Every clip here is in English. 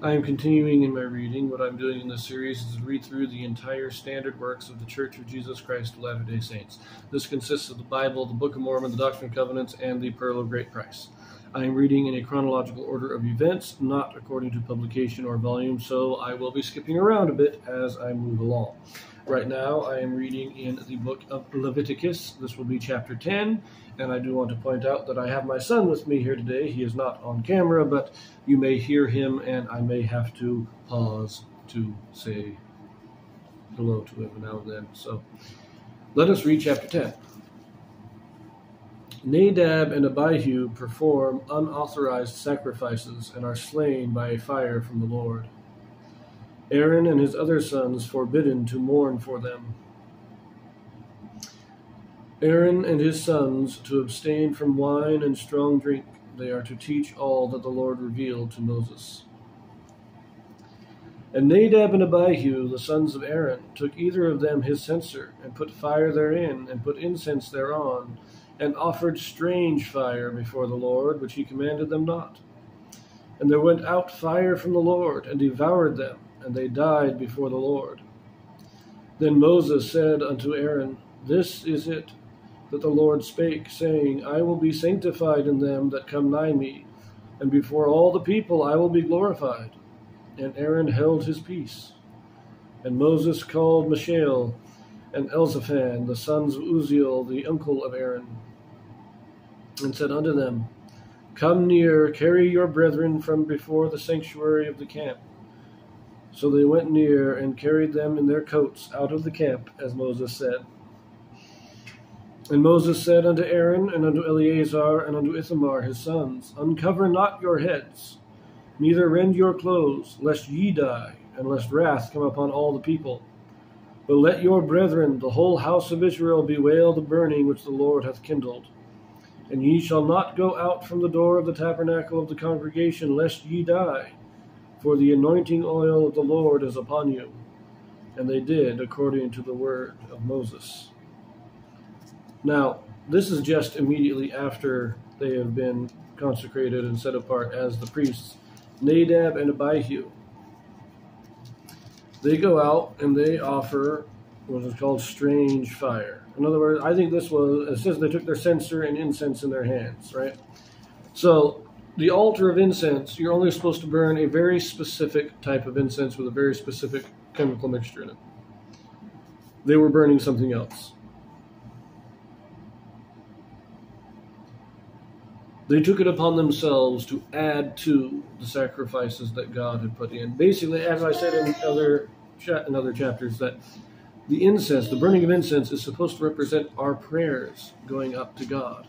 I am continuing in my reading. What I'm doing in this series is to read through the entire standard works of the Church of Jesus Christ of Latter day Saints. This consists of the Bible, the Book of Mormon, the Doctrine and Covenants, and the Pearl of Great Price. I am reading in a chronological order of events, not according to publication or volume, so I will be skipping around a bit as I move along. Right now, I am reading in the book of Leviticus. This will be chapter 10, and I do want to point out that I have my son with me here today. He is not on camera, but you may hear him, and I may have to pause to say hello to him now and then. So let us read chapter 10. Nadab and Abihu perform unauthorized sacrifices and are slain by a fire from the Lord. Aaron and his other sons forbidden to mourn for them. Aaron and his sons to abstain from wine and strong drink. They are to teach all that the Lord revealed to Moses. And Nadab and Abihu, the sons of Aaron, took either of them his censer, and put fire therein, and put incense thereon, and offered strange fire before the Lord, which he commanded them not. And there went out fire from the Lord, and devoured them and they died before the Lord. Then Moses said unto Aaron, This is it that the Lord spake, saying, I will be sanctified in them that come nigh me, and before all the people I will be glorified. And Aaron held his peace. And Moses called Mishael and Elzaphan, the sons of Uzziel, the uncle of Aaron, and said unto them, Come near, carry your brethren from before the sanctuary of the camp. So they went near and carried them in their coats out of the camp, as Moses said. And Moses said unto Aaron and unto Eleazar and unto Ithamar his sons, Uncover not your heads, neither rend your clothes, lest ye die, and lest wrath come upon all the people. But let your brethren, the whole house of Israel, bewail the burning which the Lord hath kindled. And ye shall not go out from the door of the tabernacle of the congregation, lest ye die for the anointing oil of the Lord is upon you. And they did according to the word of Moses. Now, this is just immediately after they have been consecrated and set apart as the priests, Nadab and Abihu. They go out and they offer what is called strange fire. In other words, I think this was, it says they took their censer and incense in their hands, right? So the altar of incense, you're only supposed to burn a very specific type of incense with a very specific chemical mixture in it. They were burning something else. They took it upon themselves to add to the sacrifices that God had put in. Basically, as I said in other in other chapters, that the incense, the burning of incense, is supposed to represent our prayers going up to God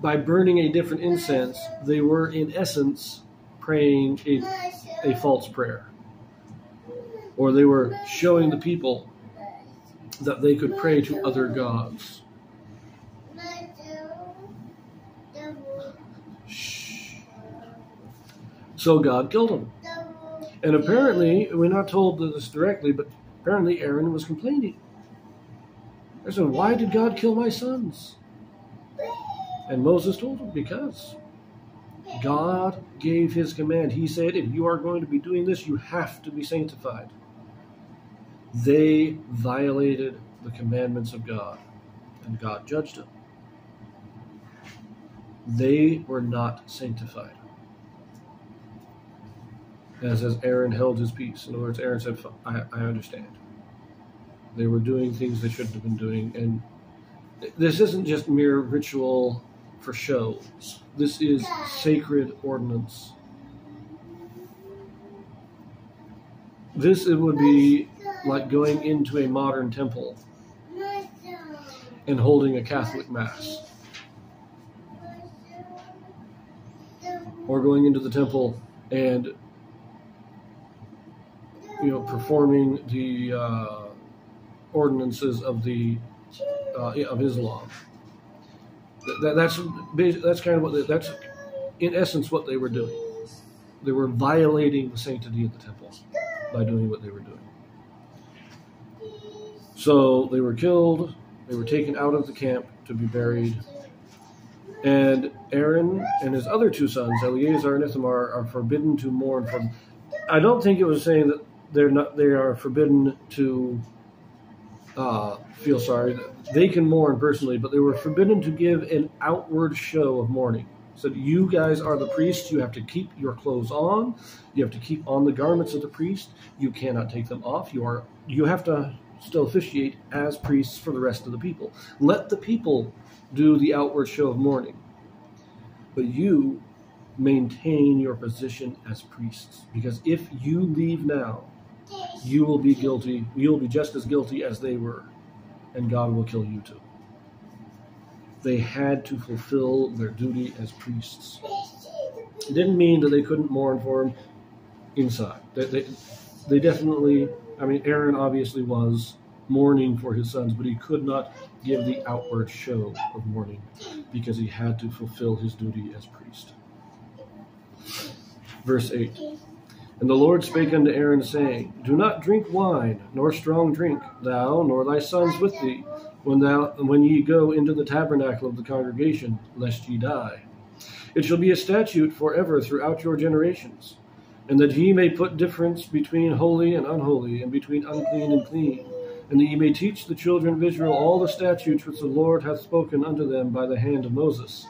by burning a different incense, they were in essence praying a, a false prayer. Or they were showing the people that they could pray to other gods. So God killed them. And apparently, we're not told this directly, but apparently Aaron was complaining. I said, Why did God kill my sons? And Moses told him, Because God gave his command. He said, If you are going to be doing this, you have to be sanctified. They violated the commandments of God, and God judged them. They were not sanctified. As, as Aaron held his peace. In other words, Aaron said, I, I understand. They were doing things they shouldn't have been doing. And this isn't just mere ritual for show. This is sacred ordinance. This it would be like going into a modern temple and holding a Catholic Mass. Or going into the temple and you know performing the uh, ordinances of the uh, of Islam. That, that's that's kind of what they, that's in essence what they were doing. They were violating the sanctity of the temple by doing what they were doing. So they were killed. They were taken out of the camp to be buried. And Aaron and his other two sons, Eleazar and Ithamar, are forbidden to mourn for. I don't think it was saying that they're not. They are forbidden to uh, feel sorry. They can mourn personally, but they were forbidden to give an outward show of mourning. So you guys are the priests. You have to keep your clothes on. You have to keep on the garments of the priest. You cannot take them off. You are. You have to still officiate as priests for the rest of the people. Let the people do the outward show of mourning. But you maintain your position as priests. Because if you leave now, you will be guilty. You will be just as guilty as they were. And God will kill you too. They had to fulfill their duty as priests. It didn't mean that they couldn't mourn for him inside. They, they, they definitely, I mean, Aaron obviously was mourning for his sons, but he could not give the outward show of mourning because he had to fulfill his duty as priest. Verse 8 And the Lord spake unto Aaron, saying, Do not drink wine, nor strong drink, thou, nor thy sons with thee, when, thou, when ye go into the tabernacle of the congregation, lest ye die. It shall be a statute forever throughout your generations, and that ye may put difference between holy and unholy, and between unclean and clean and that ye may teach the children of Israel all the statutes which the Lord hath spoken unto them by the hand of Moses.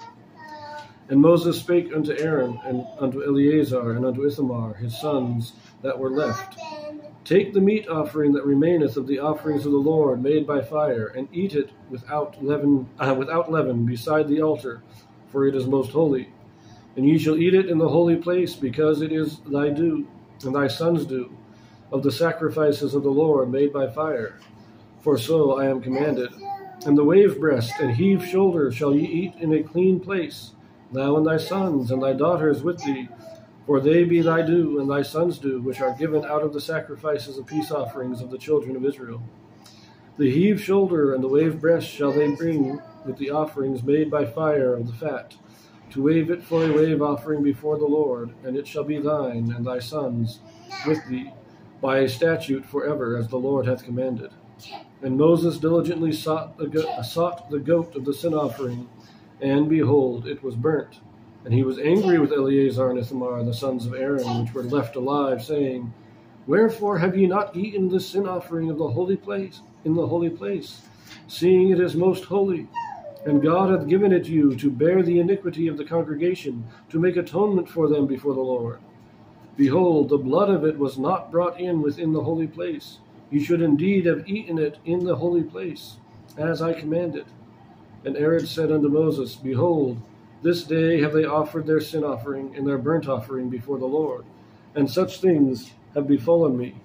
And Moses spake unto Aaron, and unto Eleazar, and unto Ithamar, his sons that were left Take the meat offering that remaineth of the offerings of the Lord made by fire, and eat it without leaven, uh, without leaven beside the altar, for it is most holy. And ye shall eat it in the holy place, because it is thy due, and thy sons' due of the sacrifices of the Lord made by fire. For so I am commanded. And the wave breast and heave shoulder shall ye eat in a clean place, thou and thy sons and thy daughters with thee, for they be thy due and thy sons' due, which are given out of the sacrifices and peace offerings of the children of Israel. The heave shoulder and the wave breast shall they bring with the offerings made by fire of the fat, to wave it for a wave offering before the Lord, and it shall be thine and thy sons with thee by a statute forever, as the Lord hath commanded. And Moses diligently sought the, go- sought the goat of the sin offering, and behold, it was burnt. And he was angry with Eleazar and Ithamar, the sons of Aaron, which were left alive, saying, Wherefore have ye not eaten the sin offering of the holy place in the holy place, seeing it is most holy? And God hath given it you to bear the iniquity of the congregation, to make atonement for them before the Lord. Behold, the blood of it was not brought in within the holy place. You should indeed have eaten it in the holy place, as I commanded. And Aaron said unto Moses, Behold, this day have they offered their sin offering and their burnt offering before the Lord, and such things have befallen me.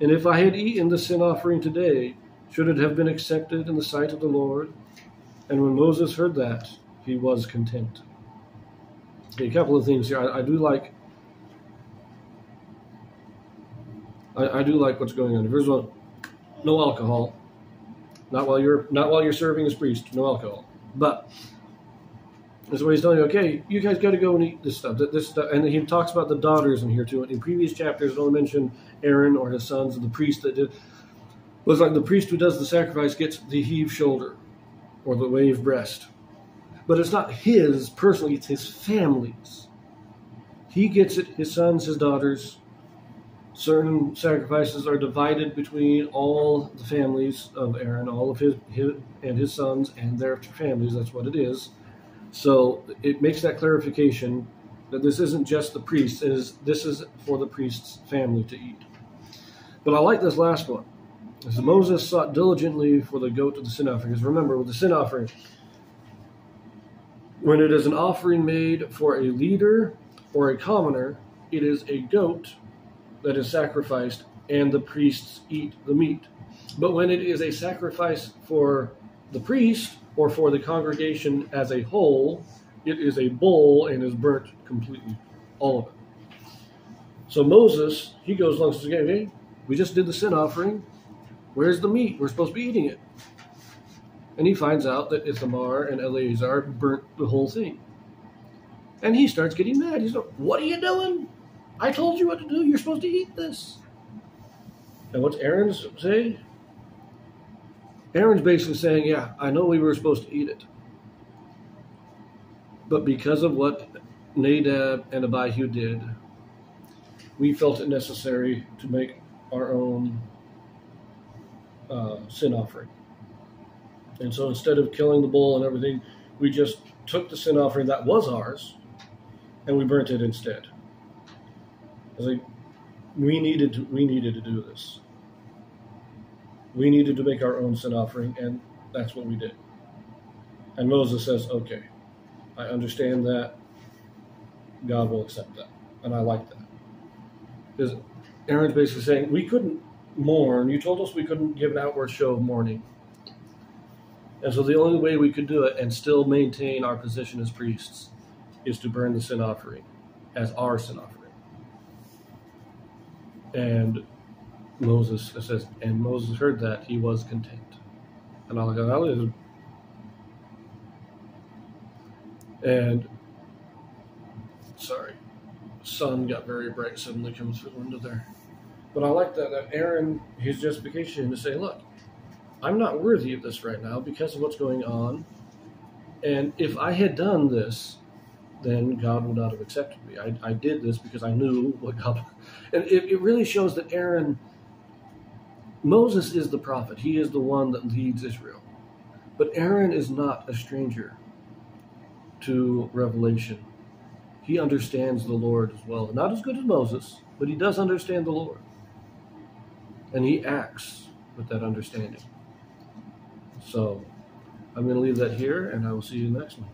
And if I had eaten the sin offering today, should it have been accepted in the sight of the Lord? And when Moses heard that, he was content. Okay, a couple of things here. I, I do like I, I do like what's going on. Of all, no alcohol. Not while you're not while you're serving as priest. No alcohol. But that's what he's telling you. Okay, you guys got to go and eat this stuff. This stuff, and he talks about the daughters in here too. In previous chapters, it only mentioned Aaron or his sons and the priest that did. Looks like the priest who does the sacrifice gets the heave shoulder or the wave breast, but it's not his personally; it's his family's. He gets it. His sons, his daughters, certain sacrifices are divided between all the families of Aaron, all of his, his, and his sons and their families. That's what it is. So it makes that clarification that this isn't just the priest; is this is for the priest's family to eat. But I like this last one. As Moses sought diligently for the goat of the sin offering. Because remember, with the sin offering, when it is an offering made for a leader or a commoner, it is a goat that is sacrificed, and the priests eat the meat. But when it is a sacrifice for the priest or for the congregation as a whole, it is a bull and is burnt completely, all of it. So Moses, he goes along and says, okay, we just did the sin offering. Where's the meat? We're supposed to be eating it. And he finds out that Ithamar and Eleazar burnt the whole thing. And he starts getting mad. He's like, What are you doing? I told you what to do. You're supposed to eat this. And what's Aaron saying? Aaron's basically saying, Yeah, I know we were supposed to eat it. But because of what Nadab and Abihu did, we felt it necessary to make our own uh, sin offering. And so instead of killing the bull and everything, we just took the sin offering that was ours and we burnt it instead. Like, we needed to, we needed to do this. We needed to make our own sin offering, and that's what we did. And Moses says, "Okay, I understand that. God will accept that, and I like that." Because Aaron's basically saying, "We couldn't mourn. You told us we couldn't give an outward show of mourning." And so the only way we could do it and still maintain our position as priests is to burn the sin offering as our sin offering. And Moses says, and Moses heard that he was content. And I like, and sorry, sun got very bright suddenly comes through the window there. But I like that that Aaron his justification to say, look, I'm not worthy of this right now because of what's going on. And if I had done this, then God would not have accepted me. I, I did this because I knew what God. And it, it really shows that Aaron, Moses is the prophet. He is the one that leads Israel. But Aaron is not a stranger to revelation. He understands the Lord as well. Not as good as Moses, but he does understand the Lord. And he acts with that understanding. So I'm going to leave that here, and I will see you next one.